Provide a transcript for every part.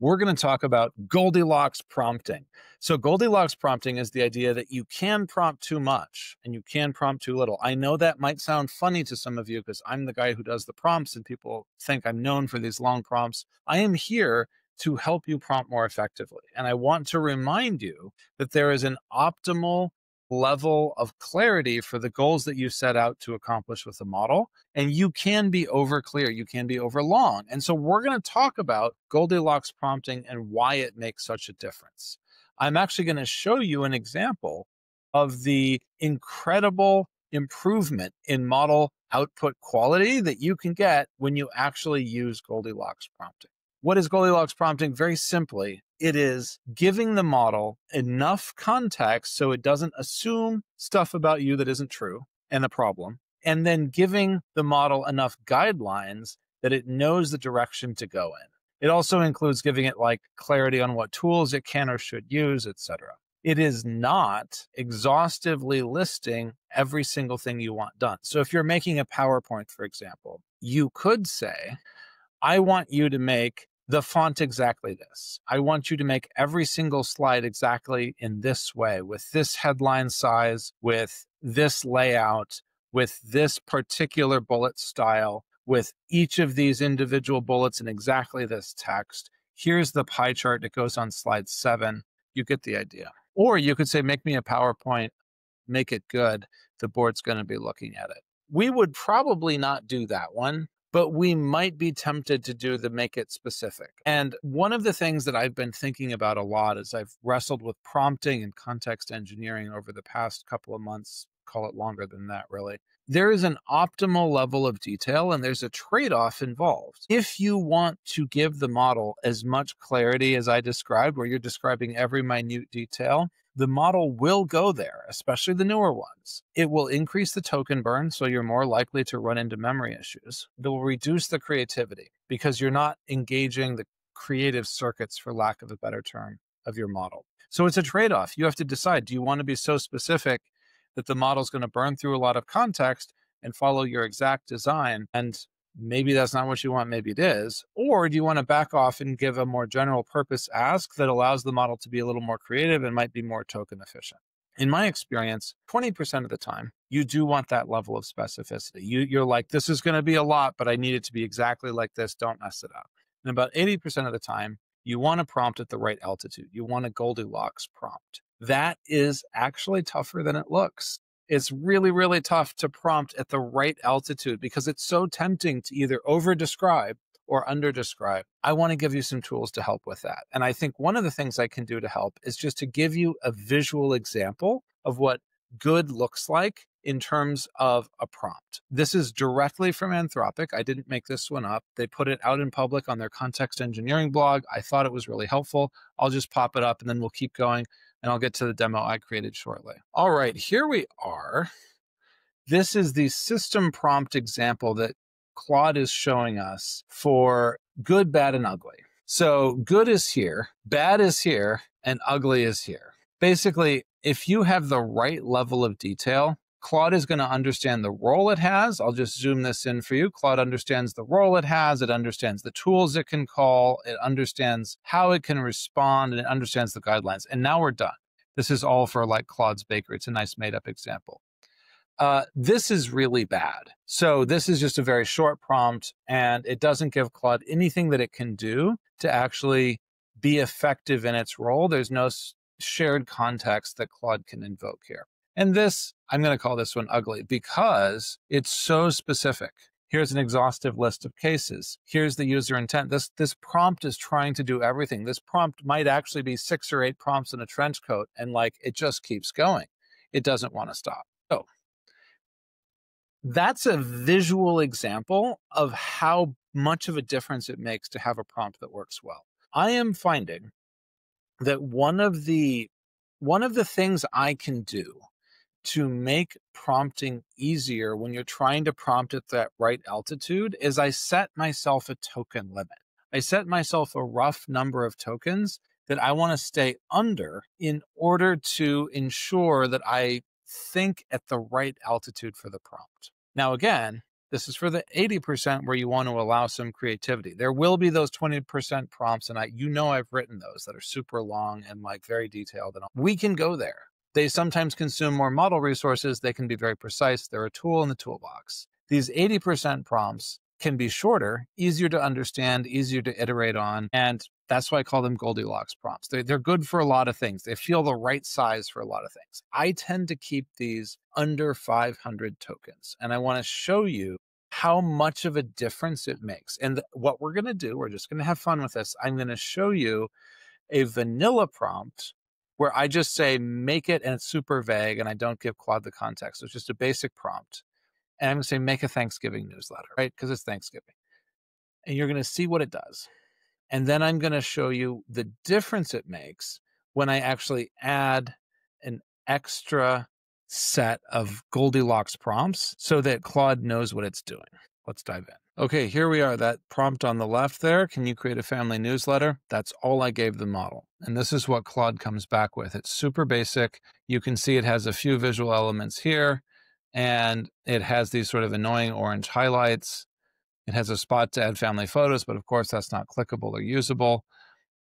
we're going to talk about Goldilocks prompting. So, Goldilocks prompting is the idea that you can prompt too much and you can prompt too little. I know that might sound funny to some of you because I'm the guy who does the prompts and people think I'm known for these long prompts. I am here to help you prompt more effectively. And I want to remind you that there is an optimal level of clarity for the goals that you set out to accomplish with the model. And you can be over clear, you can be over long. And so we're going to talk about Goldilocks prompting and why it makes such a difference. I'm actually going to show you an example of the incredible improvement in model output quality that you can get when you actually use Goldilocks prompting. What is Goldilocks prompting? Very simply, it is giving the model enough context so it doesn't assume stuff about you that isn't true and the problem, and then giving the model enough guidelines that it knows the direction to go in. It also includes giving it like clarity on what tools it can or should use, etc. It is not exhaustively listing every single thing you want done. So if you're making a PowerPoint, for example, you could say, I want you to make the font exactly this. I want you to make every single slide exactly in this way, with this headline size, with this layout, with this particular bullet style, with each of these individual bullets in exactly this text. Here's the pie chart that goes on slide seven. You get the idea. Or you could say, make me a PowerPoint, make it good. The board's going to be looking at it. We would probably not do that one but we might be tempted to do the make it specific. And one of the things that I've been thinking about a lot as I've wrestled with prompting and context engineering over the past couple of months, call it longer than that, really. There is an optimal level of detail and there's a trade off involved. If you want to give the model as much clarity as I described, where you're describing every minute detail, the model will go there, especially the newer ones. It will increase the token burn, so you're more likely to run into memory issues. It will reduce the creativity because you're not engaging the creative circuits, for lack of a better term, of your model. So it's a trade off. You have to decide do you want to be so specific that the model is going to burn through a lot of context and follow your exact design and maybe that's not what you want, maybe it is. Or do you want to back off and give a more general purpose ask that allows the model to be a little more creative and might be more token efficient? In my experience, 20% of the time, you do want that level of specificity. You, you're like, this is going to be a lot, but I need it to be exactly like this. Don't mess it up. And about 80% of the time, you want a prompt at the right altitude. You want a Goldilocks prompt. That is actually tougher than it looks it's really, really tough to prompt at the right altitude because it's so tempting to either over describe or under describe. I want to give you some tools to help with that. And I think one of the things I can do to help is just to give you a visual example of what good looks like in terms of a prompt. This is directly from Anthropic. I didn't make this one up. They put it out in public on their context engineering blog. I thought it was really helpful. I'll just pop it up and then we'll keep going and I'll get to the demo I created shortly. All right, here we are. This is the system prompt example that Claude is showing us for good, bad, and ugly. So good is here, bad is here, and ugly is here. Basically, if you have the right level of detail, Claude is going to understand the role it has. I'll just zoom this in for you. Claude understands the role it has. It understands the tools it can call. It understands how it can respond and it understands the guidelines. And now we're done. This is all for like Claude's Bakery. It's a nice made up example. Uh, this is really bad. So this is just a very short prompt and it doesn't give Claude anything that it can do to actually be effective in its role. There's no shared context that Claude can invoke here. And this, I'm going to call this one ugly because it's so specific. Here's an exhaustive list of cases. Here's the user intent. This, this prompt is trying to do everything. This prompt might actually be six or eight prompts in a trench coat and like it just keeps going. It doesn't want to stop. So that's a visual example of how much of a difference it makes to have a prompt that works well. I am finding that one of the one of the things I can do to make prompting easier when you're trying to prompt at that right altitude is I set myself a token limit. I set myself a rough number of tokens that I want to stay under in order to ensure that I think at the right altitude for the prompt. Now, again, This is for the 80% where you want to allow some creativity. There will be those 20% prompts, and I, you know, I've written those that are super long and like very detailed, and we can go there. They sometimes consume more model resources. They can be very precise. They're a tool in the toolbox. These 80% prompts can be shorter, easier to understand, easier to iterate on. And that's why I call them Goldilocks prompts. They're, they're good for a lot of things. They feel the right size for a lot of things. I tend to keep these under 500 tokens. And I want to show you how much of a difference it makes. And th- what we're going to do, we're just going to have fun with this. I'm going to show you a vanilla prompt where I just say, make it, and it's super vague, and I don't give Claude the context. It's just a basic prompt and I'm going to say make a Thanksgiving newsletter, right? Because it's Thanksgiving. And you're going to see what it does. And then I'm going to show you the difference it makes when I actually add an extra set of Goldilocks prompts so that Claude knows what it's doing. Let's dive in. Okay, here we are. That prompt on the left there. Can you create a family newsletter? That's all I gave the model. And this is what Claude comes back with. It's super basic. You can see it has a few visual elements here and it has these sort of annoying orange highlights. It has a spot to add family photos, but of course that's not clickable or usable.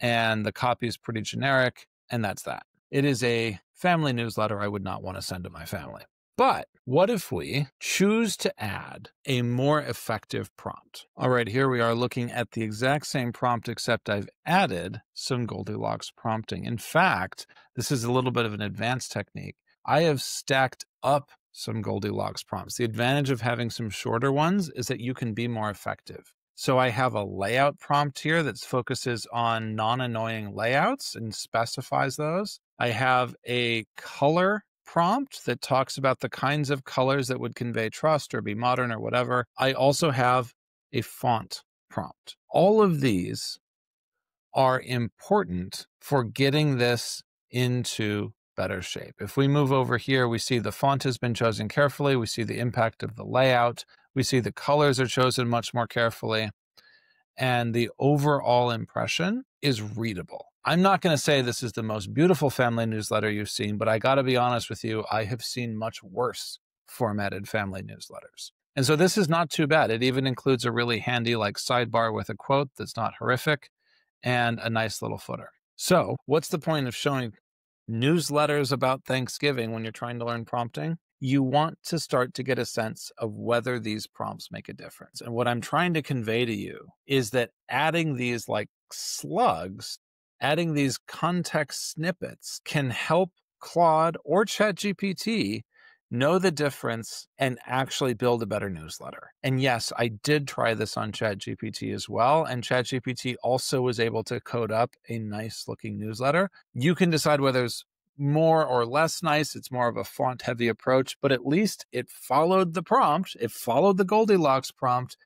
And the copy is pretty generic, and that's that. It is a family newsletter I would not want to send to my family. But what if we choose to add a more effective prompt? All right, here we are looking at the exact same prompt, except I've added some Goldilocks prompting. In fact, this is a little bit of an advanced technique. I have stacked up some Goldilocks prompts. The advantage of having some shorter ones is that you can be more effective. So I have a layout prompt here that focuses on non-annoying layouts and specifies those. I have a color prompt that talks about the kinds of colors that would convey trust or be modern or whatever. I also have a font prompt. All of these are important for getting this into better shape. If we move over here, we see the font has been chosen carefully. We see the impact of the layout. We see the colors are chosen much more carefully. And the overall impression is readable. I'm not going to say this is the most beautiful family newsletter you've seen, but I got to be honest with you, I have seen much worse formatted family newsletters. And so this is not too bad. It even includes a really handy like sidebar with a quote that's not horrific and a nice little footer. So, what's the point of showing newsletters about Thanksgiving when you're trying to learn prompting, you want to start to get a sense of whether these prompts make a difference. And what I'm trying to convey to you is that adding these like slugs, adding these context snippets can help Claude or ChatGPT know the difference and actually build a better newsletter. And yes, I did try this on ChatGPT as well. And ChatGPT also was able to code up a nice looking newsletter. You can decide whether it's more or less nice. It's more of a font heavy approach, but at least it followed the prompt. It followed the Goldilocks prompt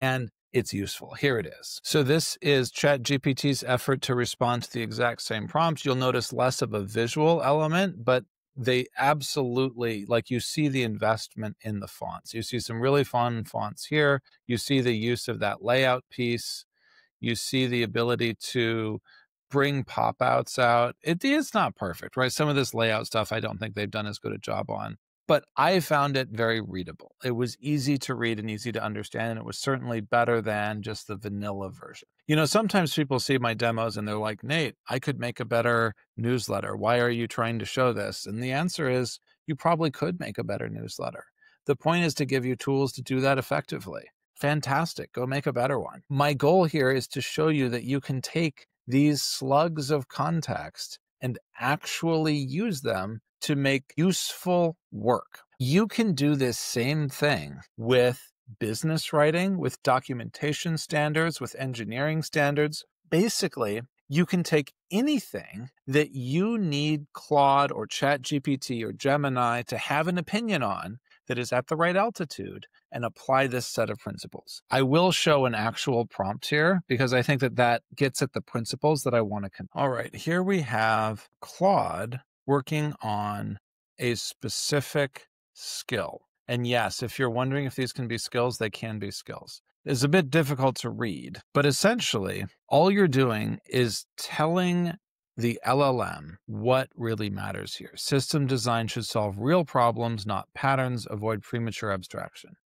and it's useful. Here it is. So this is ChatGPT's effort to respond to the exact same prompt. You'll notice less of a visual element, but they absolutely like you see the investment in the fonts. You see some really fun fonts here. You see the use of that layout piece. You see the ability to bring pop outs out. It is not perfect, right? Some of this layout stuff I don't think they've done as good a job on but I found it very readable. It was easy to read and easy to understand, and it was certainly better than just the vanilla version. You know, sometimes people see my demos and they're like, Nate, I could make a better newsletter. Why are you trying to show this? And the answer is, you probably could make a better newsletter. The point is to give you tools to do that effectively. Fantastic. Go make a better one. My goal here is to show you that you can take these slugs of context and actually use them to make useful work. You can do this same thing with business writing, with documentation standards, with engineering standards. Basically, you can take anything that you need Claude or ChatGPT or Gemini to have an opinion on that is at the right altitude and apply this set of principles. I will show an actual prompt here because I think that that gets at the principles that I want to. Con- All right, here we have Claude working on a specific skill. And yes, if you're wondering if these can be skills, they can be skills. It's a bit difficult to read, but essentially, all you're doing is telling the LLM what really matters here. System design should solve real problems, not patterns, avoid premature abstraction.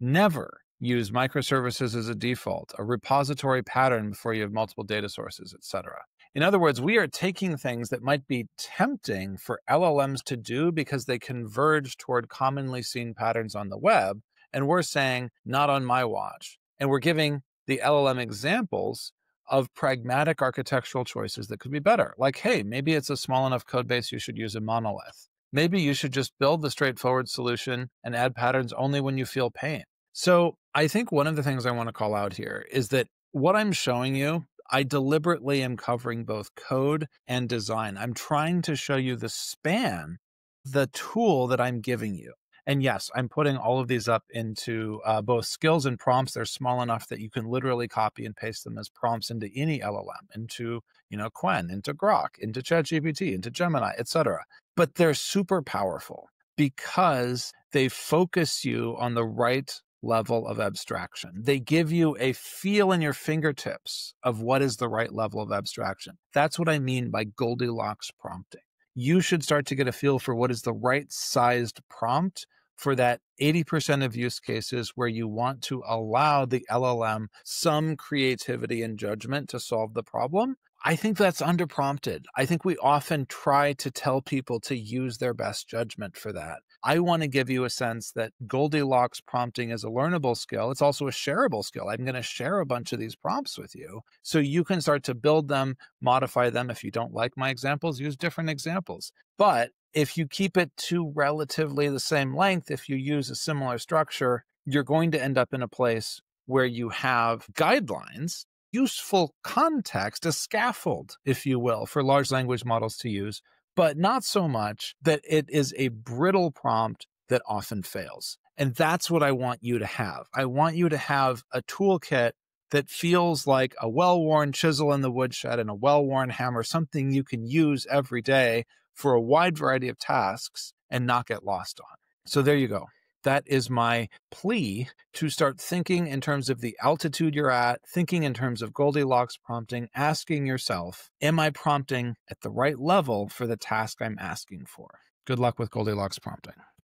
Never use microservices as a default, a repository pattern before you have multiple data sources, etc. In other words, we are taking things that might be tempting for LLMs to do because they converge toward commonly seen patterns on the web. And we're saying, not on my watch. And we're giving the LLM examples of pragmatic architectural choices that could be better. Like, hey, maybe it's a small enough code base you should use a monolith. Maybe you should just build the straightforward solution and add patterns only when you feel pain. So, I think one of the things I want to call out here is that what I'm showing you I deliberately am covering both code and design. I'm trying to show you the span, the tool that I'm giving you. And yes, I'm putting all of these up into uh, both skills and prompts. They're small enough that you can literally copy and paste them as prompts into any LLM, into you know Qwen, into Grok, into ChatGPT, into Gemini, etc. But they're super powerful because they focus you on the right level of abstraction. They give you a feel in your fingertips of what is the right level of abstraction. That's what I mean by Goldilocks prompting. You should start to get a feel for what is the right sized prompt for that 80% of use cases where you want to allow the LLM some creativity and judgment to solve the problem. I think that's underprompted. I think we often try to tell people to use their best judgment for that. I want to give you a sense that Goldilocks prompting is a learnable skill. It's also a shareable skill. I'm going to share a bunch of these prompts with you so you can start to build them, modify them. If you don't like my examples, use different examples. But if you keep it to relatively the same length, if you use a similar structure, you're going to end up in a place where you have guidelines, useful context, a scaffold, if you will, for large language models to use, but not so much that it is a brittle prompt that often fails. And that's what I want you to have. I want you to have a toolkit that feels like a well worn chisel in the woodshed and a well worn hammer, something you can use every day for a wide variety of tasks and not get lost on. So there you go. That is my plea to start thinking in terms of the altitude you're at, thinking in terms of Goldilocks prompting, asking yourself, am I prompting at the right level for the task I'm asking for? Good luck with Goldilocks prompting.